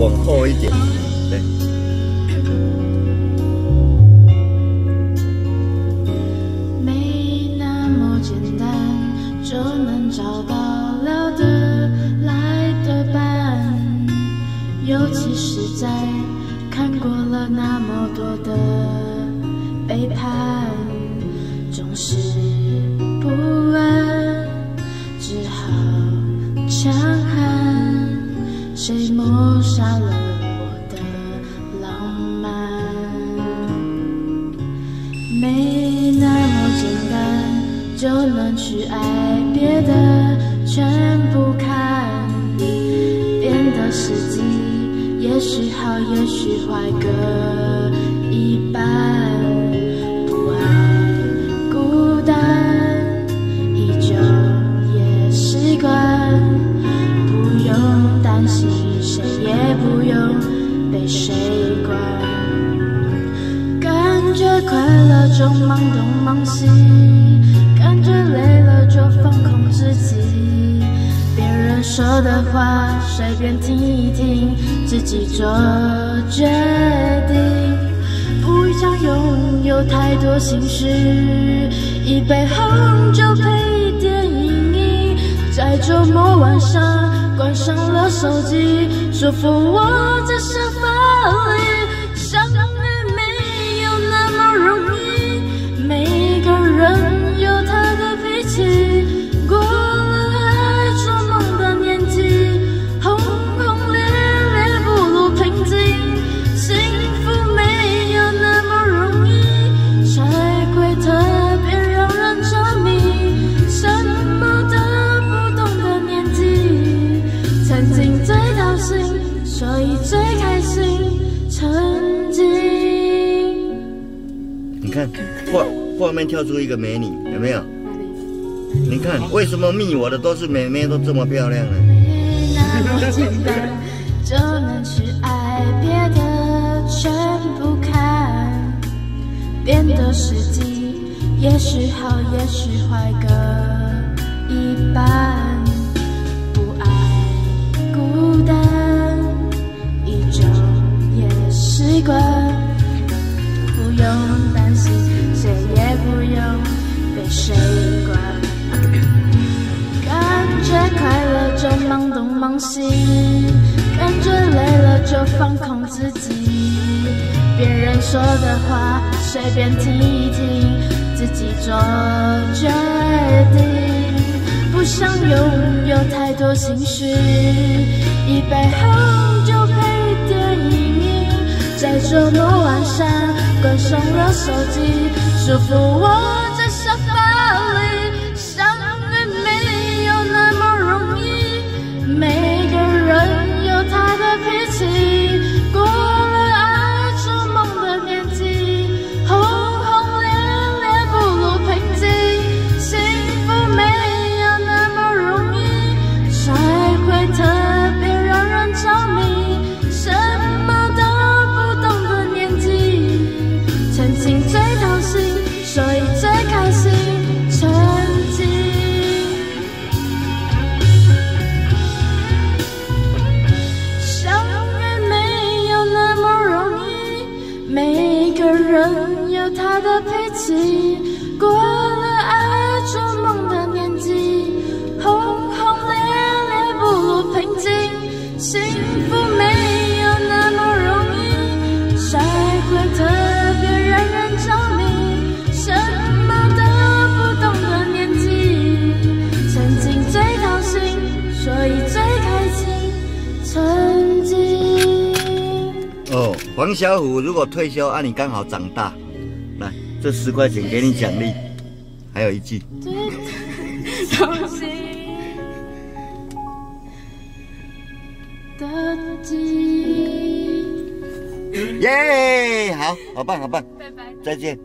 往后一点，对。没那么简单就能找到聊得来的伴，尤其是在看过了那么多的背叛，总是杀了我的浪漫？没那么简单就能去爱，别的全不看。变得实际，也许好，也许坏，各忙东忙西，感觉累了就放空自己。别人说的话随便听一听，自己做决定。不想拥有太多心事，一杯红酒配电影，在周末晚上关上了手机，舒服窝在沙发里。最所以最开心。曾经。你看画画面跳出一个美女，有没有？你看为什么密我的都是美眉，都这么漂亮呢？没那么简单就能去爱，别的全不看。变得实际，也许好，也许坏，各忙东忙西，感觉累了就放空自己。别人说的话随便听一听，自己做决定。不想拥有太多情绪，一杯红酒配电影，在周末晚上关上了手机，舒服窝的脾气。过了爱做梦的年纪，轰轰烈烈不如平静。幸福没有那么容易，才会特别让人着迷。什么都不懂的年纪，曾经最掏心，所以最开心。曾经。哦，黄小虎如果退休，啊，你刚好长大，来，这十块钱给你奖励，还有一句。耶，好好棒，好棒，拜拜。再见。